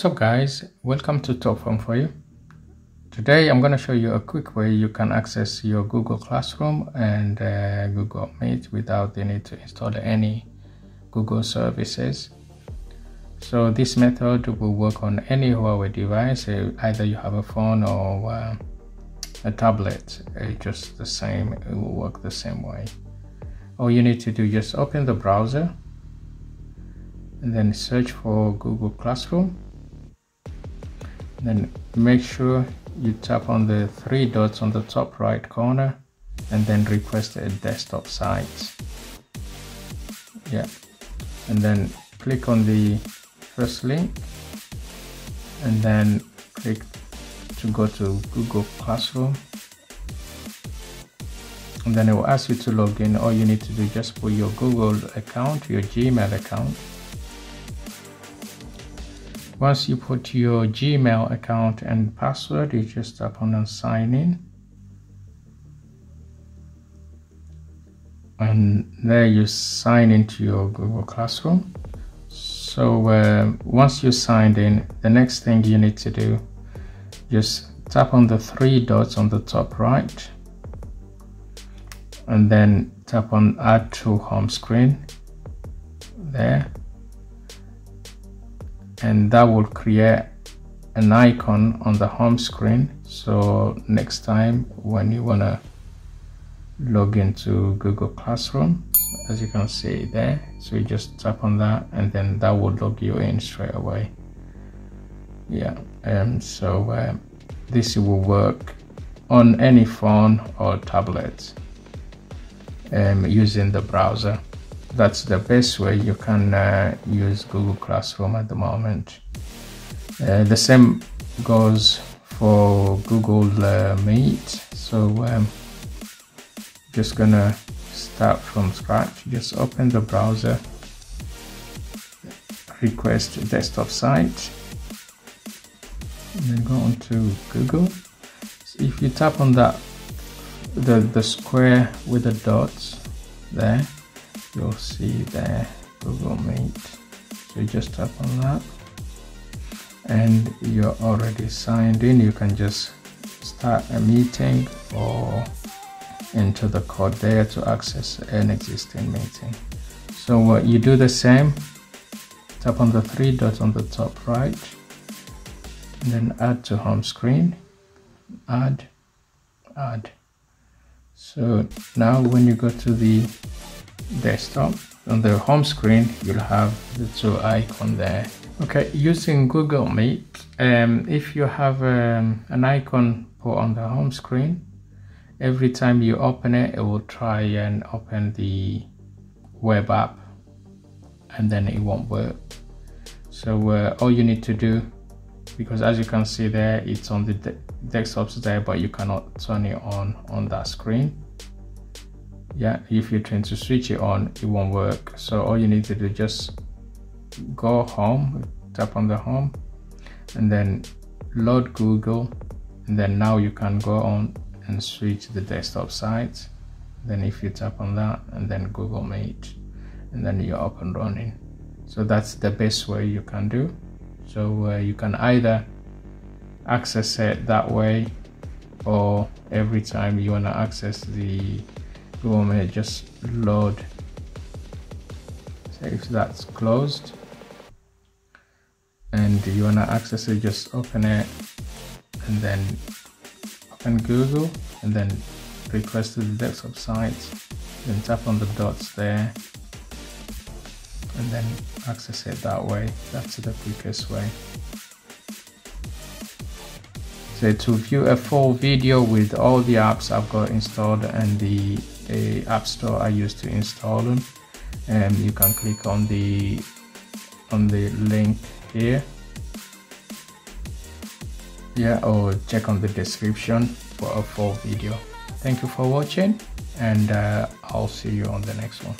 What's up guys, welcome to Top Phone for you. Today I'm going to show you a quick way you can access your Google Classroom and uh, Google Meet without the need to install any Google services. So this method will work on any Huawei device, uh, either you have a phone or uh, a tablet, it's just the same, it will work the same way. All you need to do is just open the browser and then search for Google Classroom then make sure you tap on the three dots on the top right corner and then request a desktop site yeah. And then click on the first link and then click to go to Google Classroom. And then it will ask you to log in. All you need to do just put your Google account your Gmail account once you put your Gmail account and password, you just tap on sign in. And there you sign into your Google Classroom. So uh, once you signed in, the next thing you need to do, just tap on the three dots on the top right and then tap on add to home screen there and that will create an icon on the home screen. So next time when you want to log into Google Classroom as you can see there so you just tap on that and then that will log you in straight away. Yeah and um, so uh, this will work on any phone or tablet um, using the browser that's the best way you can uh, use Google Classroom at the moment. Uh, the same goes for Google uh, Meet. So um, just gonna start from scratch. Just open the browser, request desktop site, and then go on to Google. So if you tap on that, the the square with the dots there you'll see there Google Meet so you just tap on that. And you're already signed in. You can just start a meeting or enter the code there to access an existing meeting. So uh, you do the same? Tap on the three dots on the top right. And then add to home screen. Add add. So now when you go to the desktop. On the home screen you'll have the two icon there. Okay using google meet um, if you have um, an icon put on the home screen every time you open it it will try and open the web app and then it won't work. So uh, all you need to do because as you can see there it's on the de desktops there but you cannot turn it on on that screen yeah if you're trying to switch it on it won't work. So all you need to do just go home tap on the home and then load google and then now you can go on and switch the desktop site then if you tap on that and then google meet and then you're up and running. So that's the best way you can do. So uh, you can either access it that way or every time you want to access the boom it just load. So if that's closed. And you want to access it just open it and then open google and then request to the desktop site then tap on the dots there and then access it that way. That's the quickest way. So to view a full video with all the apps I've got installed and the a app store I used to install them and you can click on the on the link here. Yeah or check on the description for a full video. Thank you for watching and uh, I'll see you on the next one